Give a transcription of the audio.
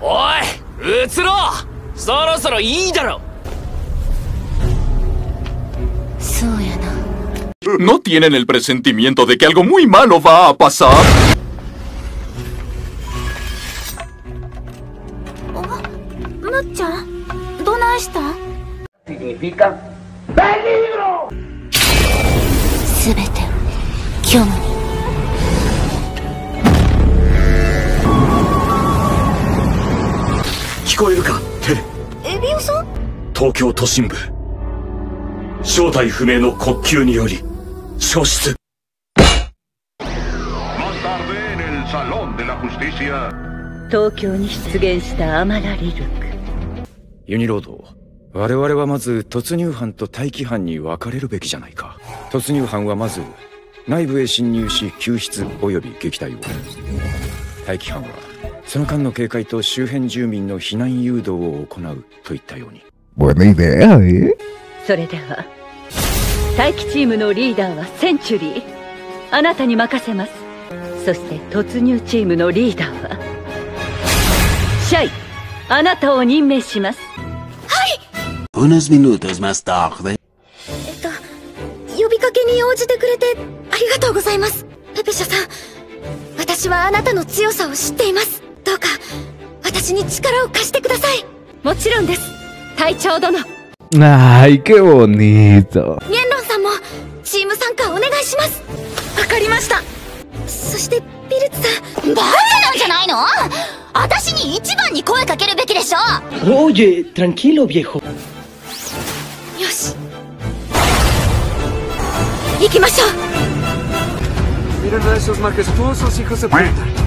おい移ろうそろそろいいだろそうやな ¿No tienen el presentimiento de que algo muy malo va a pasar? むっちゃんどないしたん significa peligro. エビオさん？東京都心部。正体不明の国球により消失.東京に出現したアマラリルク。ユニロード我々はまず突入班と待機班に分かれるべきじゃないか。突入班はまず内部へ侵入し救出及び撃退を。待機班はその間の警戒と周辺住民の避難誘導を行うといったように。¿eh? それでは待機チームのリーダーはセンチュリー。あなたに任せます。そして突入チームのリーダーはシャイ。あなたを任命します。Unos minutos más tarde. えっと呼びかけに応じてくれてありがとうございます。ペペシャさん私はあなたの強さを知っています私に力を貸してください。もちろんです。隊長殿。Ay, qué bonito. ニェンロンさんもチーム参加お願いします。わかりました。そしてピルツさんバカなんじゃないの？私に一番に声かけるべきでしょ Oye, tranquilo, viejo. よし。行きましょう。Miren a esos majestuosos hijos de puta.